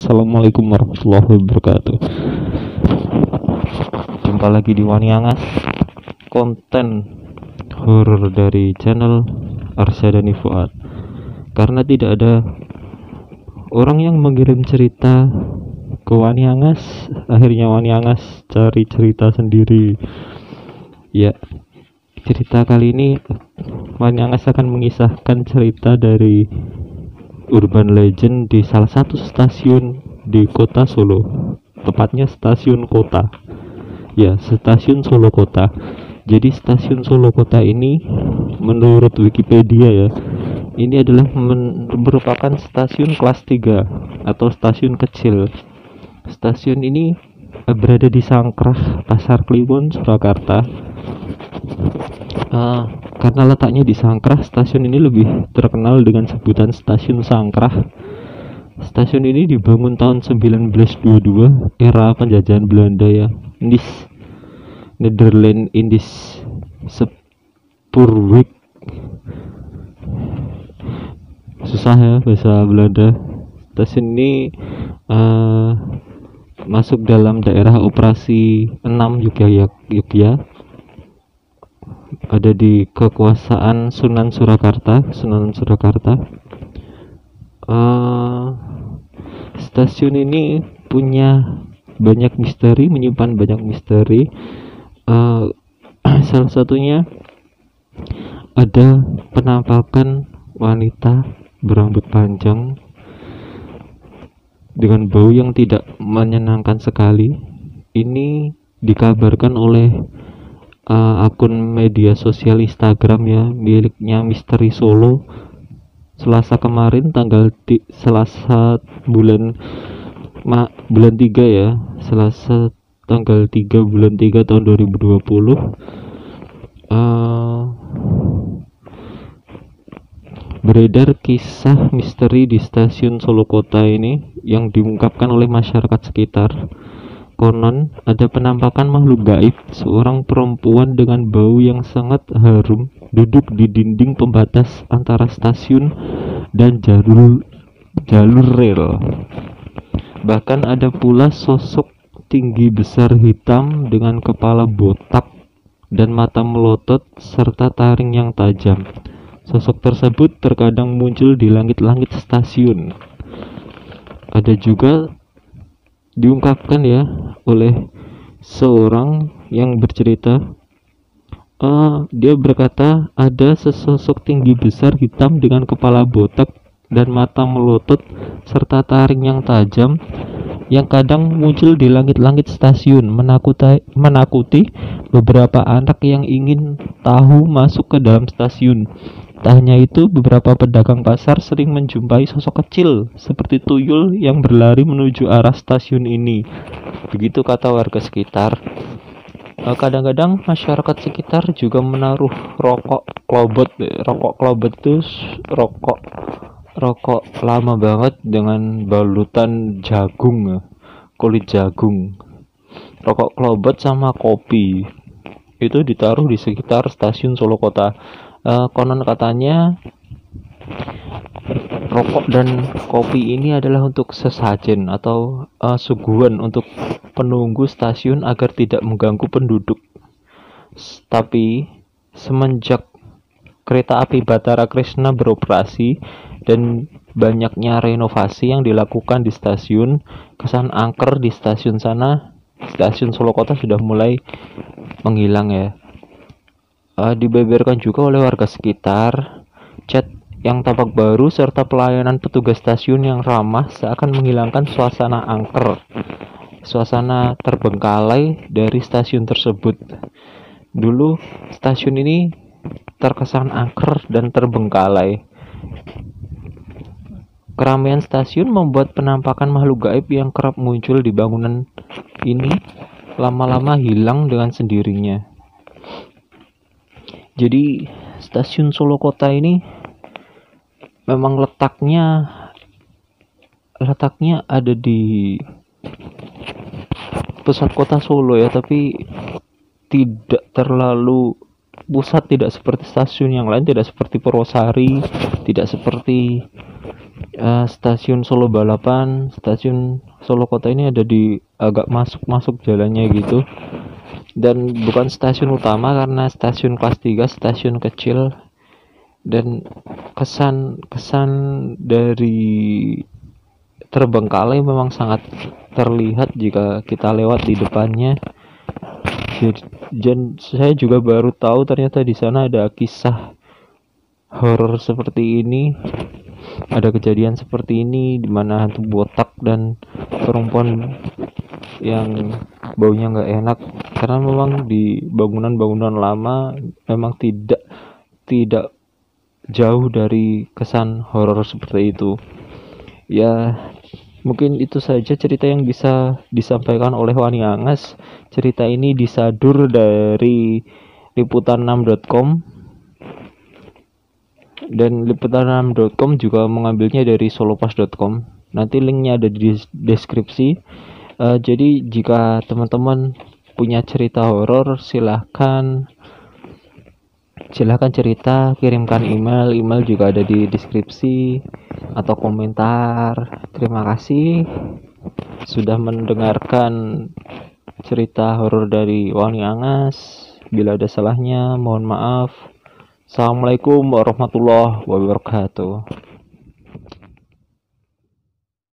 Assalamualaikum warahmatullahi wabarakatuh. Jumpa lagi di Waniangas Konten horor dari channel Arsyadani Fuad. Karena tidak ada orang yang mengirim cerita ke Waniangas Akhirnya Waniangas cari cerita sendiri. Ya cerita kali ini Waniangas akan mengisahkan cerita dari urban legend di salah satu stasiun di kota Solo. Tepatnya stasiun kota. Ya stasiun Solo kota. Jadi stasiun Solo kota ini menurut Wikipedia ya ini adalah merupakan stasiun kelas 3 atau stasiun kecil. Stasiun ini eh, berada di Sangkrah Pasar Kliwon Surakarta. Uh, karena letaknya di Sangkrah stasiun ini lebih terkenal dengan sebutan stasiun Sangkrah. Stasiun ini dibangun tahun 1922 era penjajahan Belanda ya Indis Netherlands Indis Spurwijk. Susah ya bahasa Belanda. Stasiun ini uh, masuk dalam daerah operasi 6 Yogyakarta ada di kekuasaan Sunan Surakarta Sunan Surakarta. Uh, stasiun ini punya banyak misteri menyimpan banyak misteri. Uh, salah satunya ada penampakan wanita berambut panjang dengan bau yang tidak menyenangkan sekali. Ini dikabarkan oleh uh, akun media sosial Instagram ya miliknya Misteri Solo. Selasa kemarin tanggal di, Selasa bulan ma, bulan 3 ya. Selasa tanggal 3 bulan 3 tahun 2020 uh, beredar kisah misteri di stasiun Solo Kota ini yang diungkapkan oleh masyarakat sekitar Konon ada penampakan makhluk gaib seorang perempuan dengan bau yang sangat harum duduk di dinding pembatas antara stasiun dan jalur jalur rel. Bahkan ada pula sosok tinggi besar hitam dengan kepala botak dan mata melotot serta taring yang tajam. Sosok tersebut terkadang muncul di langit-langit stasiun. Ada juga diungkapkan ya oleh seorang yang bercerita uh, dia berkata ada sesosok tinggi besar hitam dengan kepala botak dan mata melotot serta taring yang tajam yang kadang muncul di langit-langit stasiun menakuti, menakuti beberapa anak yang ingin tahu masuk ke dalam stasiun Tak hanya itu, beberapa pedagang pasar sering menjumpai sosok kecil seperti tuyul yang berlari menuju arah stasiun ini. Begitu kata warga sekitar. Eh, kadang-kadang masyarakat sekitar juga menaruh rokok klobot. Rokok klobot itu rokok rokok lama banget dengan balutan jagung, kulit jagung. Rokok klobot sama kopi itu ditaruh di sekitar stasiun Solo Kota uh, konon katanya rokok dan kopi ini adalah untuk sesajen atau uh, suguhan untuk penunggu stasiun agar tidak mengganggu penduduk. Tapi semenjak kereta api Batara Krishna beroperasi dan banyaknya renovasi yang dilakukan di stasiun, kesan angker di stasiun sana, stasiun Solo Kota sudah mulai menghilang ya uh, dibeberkan juga oleh warga sekitar. Cat yang tampak baru serta pelayanan petugas stasiun yang ramah seakan menghilangkan suasana angker, suasana terbengkalai dari stasiun tersebut. Dulu stasiun ini terkesan angker dan terbengkalai. Keramaian stasiun membuat penampakan makhluk gaib yang kerap muncul di bangunan ini lama-lama hilang dengan sendirinya. Jadi stasiun Solo Kota ini memang letaknya letaknya ada di pusat kota Solo ya, tapi tidak terlalu pusat tidak seperti stasiun yang lain tidak seperti Purwosari tidak seperti uh, stasiun Solo Balapan. Stasiun Solo Kota ini ada di agak masuk-masuk jalannya gitu dan bukan stasiun utama karena stasiun kelas 3 stasiun kecil. Dan kesan kesan dari terbengkalai memang sangat terlihat jika kita lewat di depannya. Dan saya juga baru tahu ternyata di sana ada kisah horor seperti ini. Ada kejadian seperti ini di mana hantu botak dan perempuan yang baunya nggak enak. Karena memang di bangunan-bangunan lama memang tidak tidak jauh dari kesan horor seperti itu. Ya mungkin itu saja cerita yang bisa disampaikan oleh Wani Angas. Cerita ini disadur dari liputan6.com dan liputan6.com juga mengambilnya dari solopas.com nanti linknya ada di deskripsi uh, jadi jika teman-teman punya cerita horor silahkan silahkan cerita kirimkan email. Email juga ada di deskripsi atau komentar. Terima kasih sudah mendengarkan cerita horor dari Wani Angas. Bila ada salahnya mohon maaf. Assalamualaikum warahmatullahi wabarakatuh